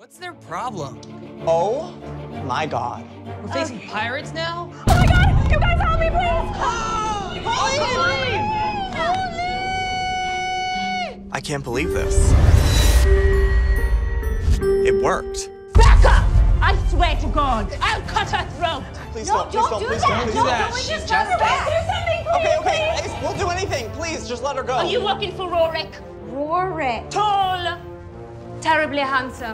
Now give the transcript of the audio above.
What's their problem? Oh my god. We're facing pirates now? Oh my god! You guys help me, please! I can't believe this. It worked. Back up! I swear to God, I'll cut her throat. Please no, don't, please don't, do please that. don't, don't don't. that. Don't, Just just let her back. do something, please. Okay, okay, Ace, we'll do anything. Please, just let her go. Are you working for Rorik? Rorik. Tall, terribly handsome.